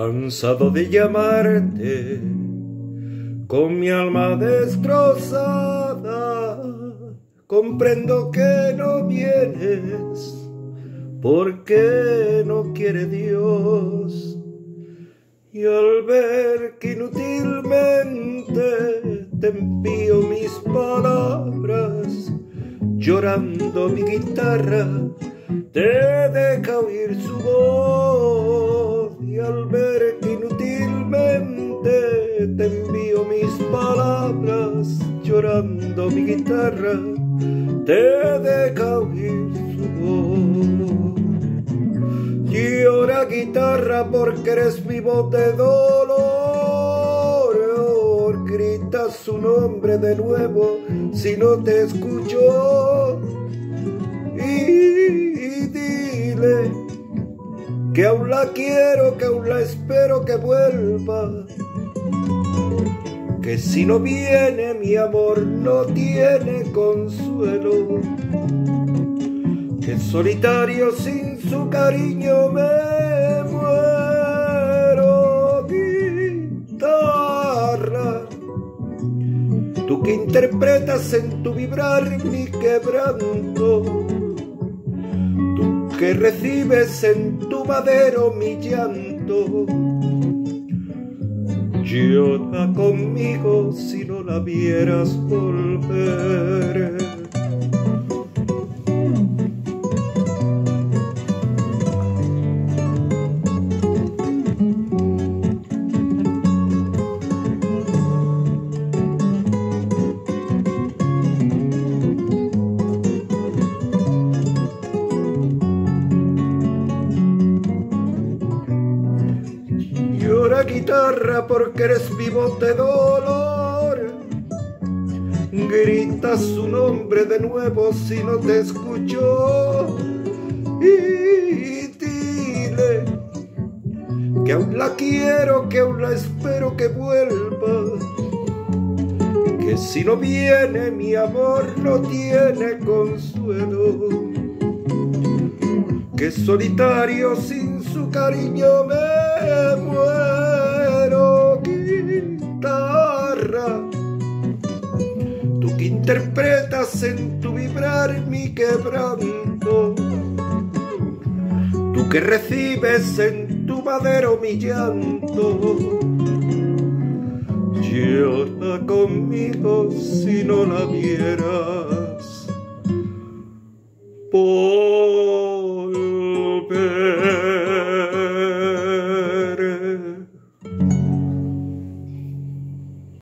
cansado de llamarte, con mi alma destrozada, comprendo que no vienes, porque no quiere Dios. Y al ver que inútilmente te envío mis palabras, llorando mi guitarra, te deja oír su voz y al ver que inútilmente te envío mis palabras llorando mi guitarra te deja oír su voz. Llora guitarra porque eres mi voz de dolor grita su nombre de nuevo si no te escucho que aún la quiero, que aún la espero que vuelva. Que si no viene mi amor no tiene consuelo. Que solitario sin su cariño me muero. Guitarra, tú que interpretas en tu vibrar mi quebranto que recibes en tu madero mi llanto. Llora conmigo si no la vieras volver. Guitarra porque eres vivo de dolor. Grita su nombre de nuevo si no te escucho. Y dile que aún la quiero, que aún la espero que vuelva. Que si no viene mi amor no tiene consuelo. Que solitario sin su cariño me muero. Interpretas en tu vibrar mi quebranto. Tú que recibes en tu madero mi llanto. Llora conmigo si no la vieras.